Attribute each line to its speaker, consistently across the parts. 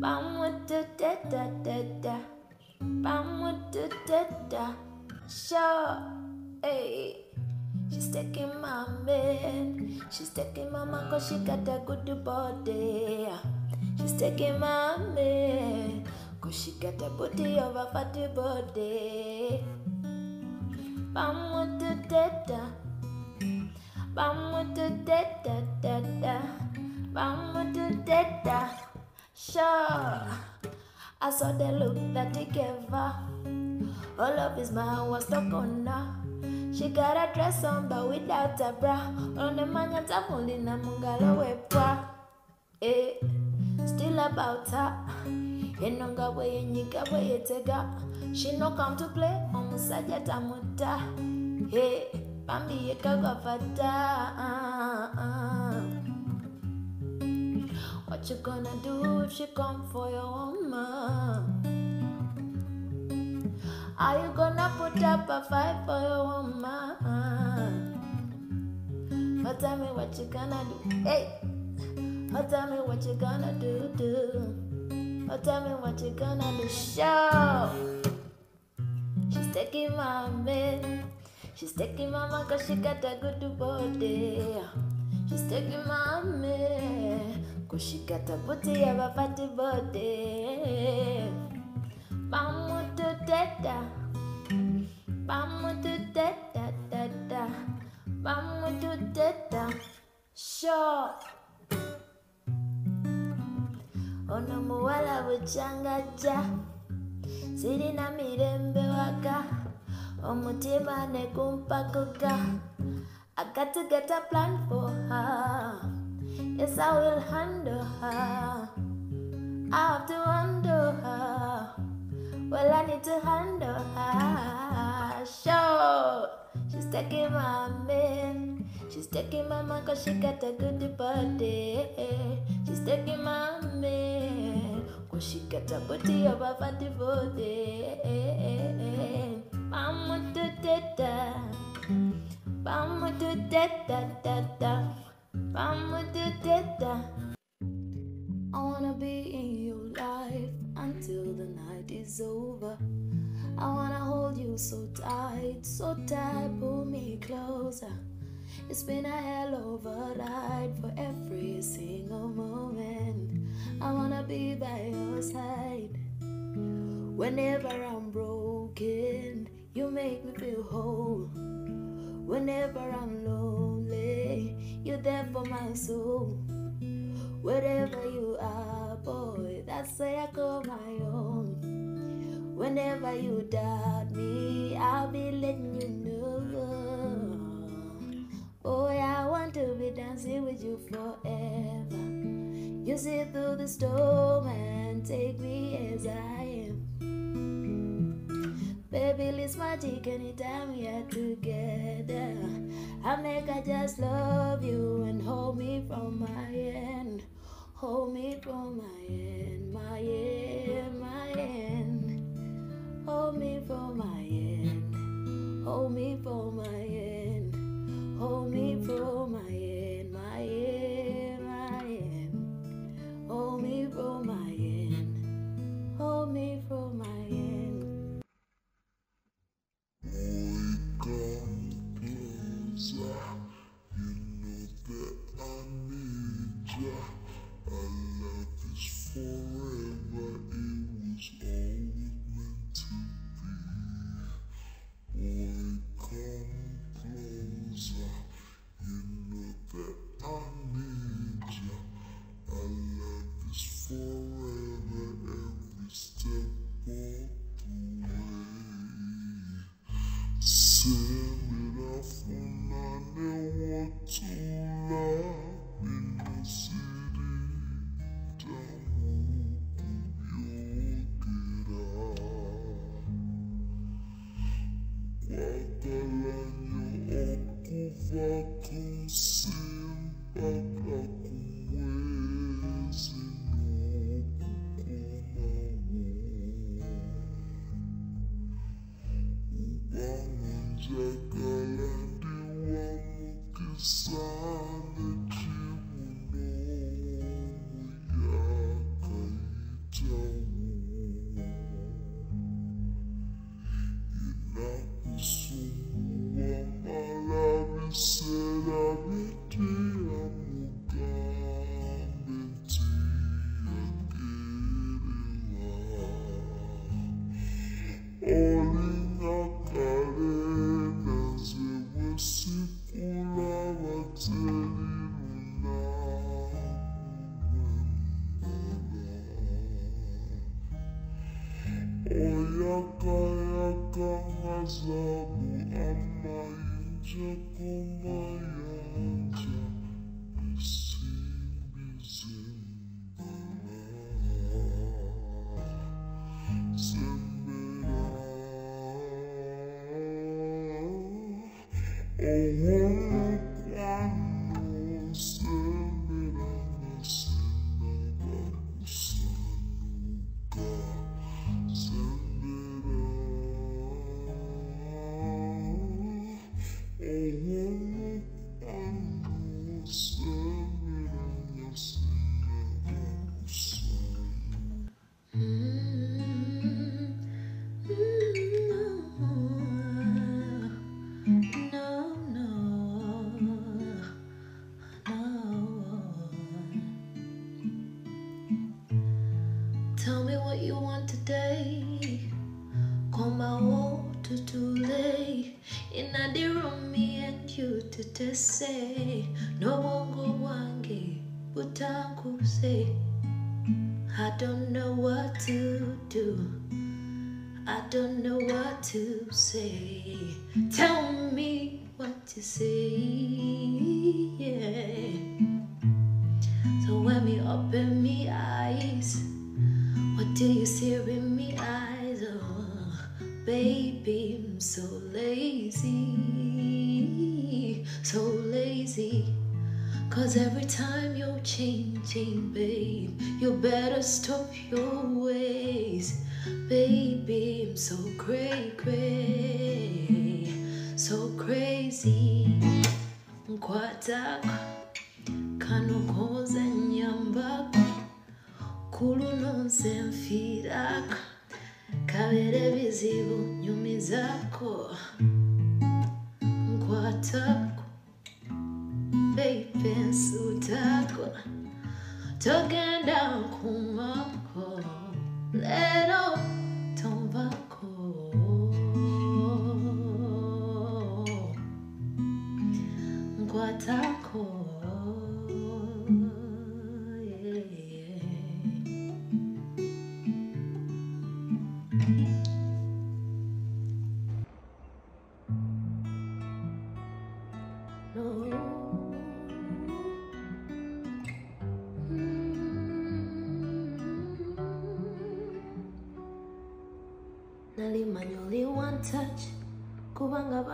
Speaker 1: Bam with the da da da da da she stepped in my men She stepped in my mouth and she got a good body. She's taking my man, cause she got a body of a fatty body. Bam with the data, bam with the data, data, bam with the data. Sure, I saw the look that they gave her. All of his mind was stuck on her. She got a dress on but without a bra. On the man at a na mungala wepwa. Eh, still about her. Enonga we nyiga we tega She no come to play omusaja tamuta. Hey, bambi yekagafata What you gonna do if she come for your woman? Are you gonna put up a fight for your woman? But tell me what you gonna do. Hey! But tell me what you gonna do, do. But tell me what you gonna do. Show! She's taking my man. She's taking my man cause she got a good body. She's taking my man cause she got a booty of a fatty body. Vamos to dada. Vamos to dada dada. Vamos to dada. Short. Ono muwala buchangaja. Sirina mirembe waka. Omutima nekumpakuka. I got to get a plan for her. Yes, I will handle her. I have to handle her. Well, I need to handle her. Sure, she's taking my man. She's taking my man cause she got a good body. She's taking my man cause she got a booty of a fatty body. Mama do da da. Mama do da da da da. Do da da. I wanna be in your life until the night is over. I wanna hold you so tight, so tight, pull me closer. It's been a hell of a ride for every single moment. I wanna be by your side. Whenever I'm broken, you make me feel whole. Whenever I'm lonely, you're there for my soul. Wherever you are, boy, that's where I call my own. Whenever you doubt me, I'll be letting you know. Boy, I want to be dancing with you forever. You see through the storm and take me as I am. Baby, it's magic anytime we are together. I make I just love you and hold me from my end. Hold me from my end, my end, my end. Hold me from my end. Hold me from my
Speaker 2: Sale owonokwano
Speaker 1: Tell me what you want today. Come out to too late. In the room, me and you to say, No one go wangi, but I say, I don't know what to do. I don't know what to say. Tell me what to say. So lazy, so lazy. Cause every time you're changing, babe, you better stop your ways. Baby, I'm so cray cray, so crazy. Nkwataka kanokoze nyambako kulu nonse nfiirako kabere bizibu nyumizako. Nkwatako. Baby nsutako togenda kumako lero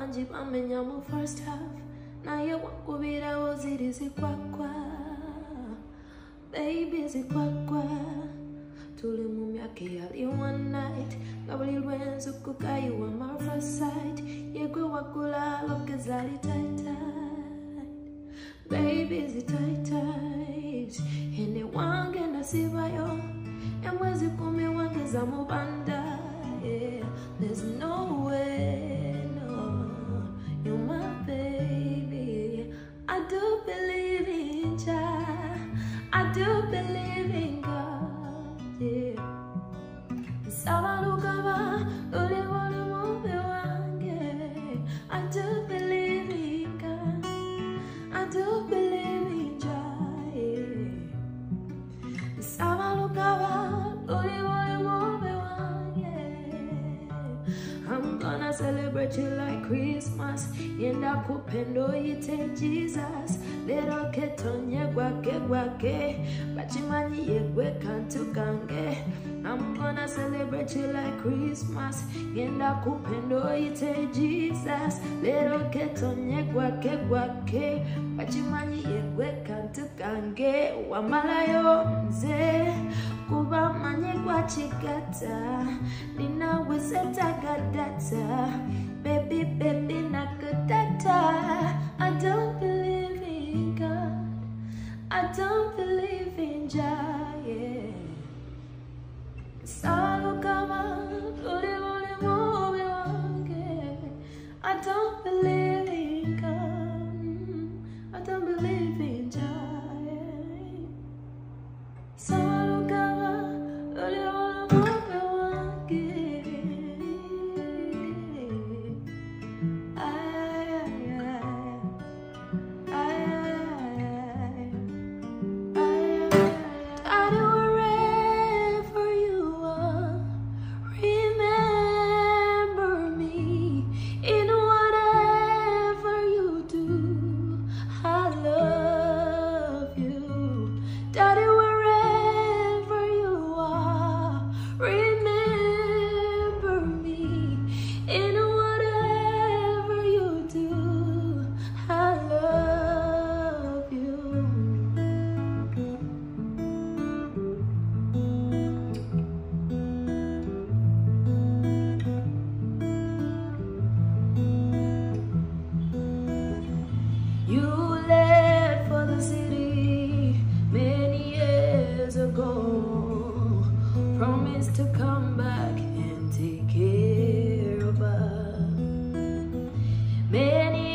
Speaker 1: bangi bamenya mu first half. Naye wakubirawo ziri zikwakwa. Baby zikwakwa. Tuli mu myaka eyali one night. Nga buli lwenzukukayiwa my first sight. Yegwe zali tight tight. Baby zi tight tight. Ene wange nasibayo. Emwezi wange zamubanda yeah. there's no way believe in Jah. I do believe in God yeah celebrate you like Christmas. Yenda kupendo ite Jesus. Lero ketonye gwake gwake Bachimanyi yegwe kantu kange. I'm gonna celebrate you like Christmas. Yenda kupendo ite Jesus. Lero ketonye gwake gwake Bachimanyi yegwe kantu kange. Wamalayo kuba manye gwachikata ninawezetagadata baby baby nakudata Many